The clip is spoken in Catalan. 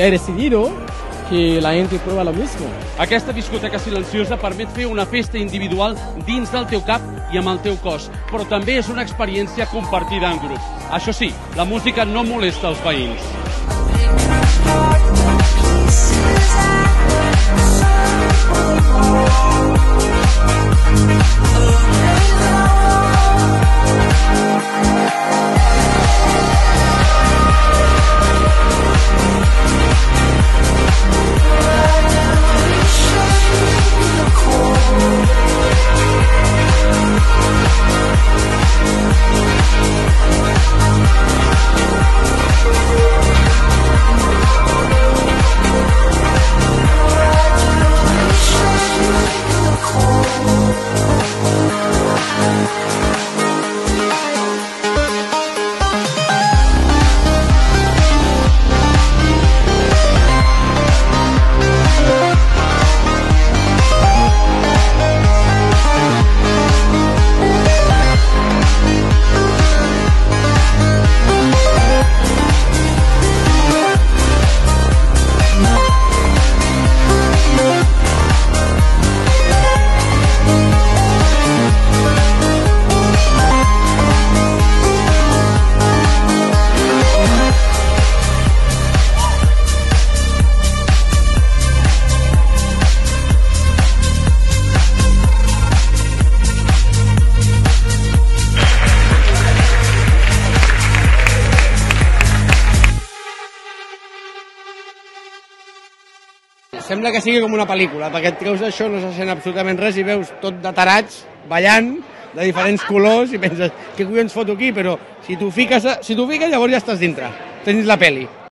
He decidido que la gente prueba lo mismo. Aquesta discoteca silenciosa permet fer una festa individual dins del teu cap i amb el teu cos, però també és una experiència compartida en grup. Això sí, la música no molesta els veïns. Sembla que sigui com una pel·lícula, perquè et creus això, no se sent absolutament res i veus tot de tarats, ballant, de diferents colors, i penses, què collons foto aquí? Però si t'ho fiques, si fiques llavors ja estàs dintre, tens la peli.